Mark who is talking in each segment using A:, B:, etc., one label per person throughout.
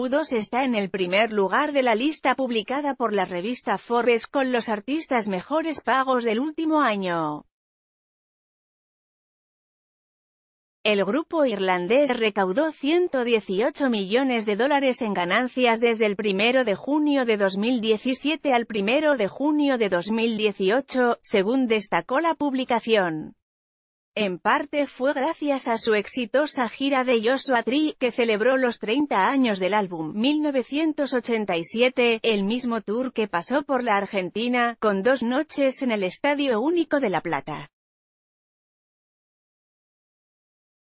A: U2 está en el primer lugar de la lista publicada por la revista Forbes con los artistas mejores pagos del último año. El grupo irlandés recaudó 118 millones de dólares en ganancias desde el 1 de junio de 2017 al 1 de junio de 2018, según destacó la publicación. En parte fue gracias a su exitosa gira de Joshua Tree, que celebró los 30 años del álbum 1987, el mismo tour que pasó por la Argentina, con dos noches en el Estadio Único de La Plata.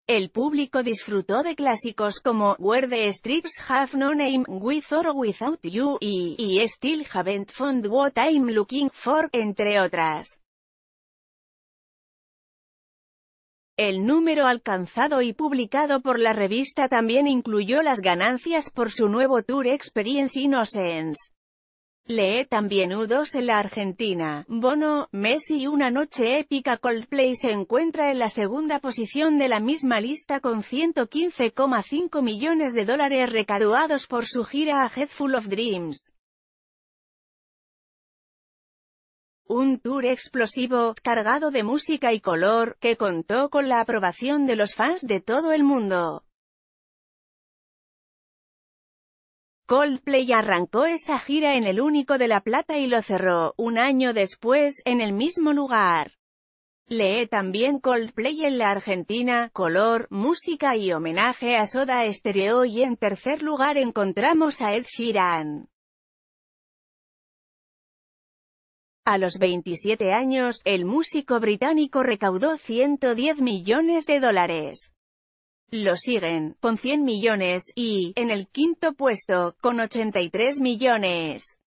A: El público disfrutó de clásicos como Where the Strips Have No Name, With or Without You, y, y Still Haven't Found What I'm Looking For, entre otras. El número alcanzado y publicado por la revista también incluyó las ganancias por su nuevo tour Experience Innocence. Lee también U2 en la Argentina. Bono, Messi Una noche épica Coldplay se encuentra en la segunda posición de la misma lista con 115,5 millones de dólares recaudados por su gira A Head Full of Dreams. Un tour explosivo, cargado de música y color, que contó con la aprobación de los fans de todo el mundo. Coldplay arrancó esa gira en el Único de La Plata y lo cerró, un año después, en el mismo lugar. Lee también Coldplay en la Argentina, color, música y homenaje a Soda Stereo y en tercer lugar encontramos a Ed Sheeran. A los 27 años, el músico británico recaudó 110 millones de dólares. Lo siguen, con 100 millones, y, en el quinto puesto, con 83 millones.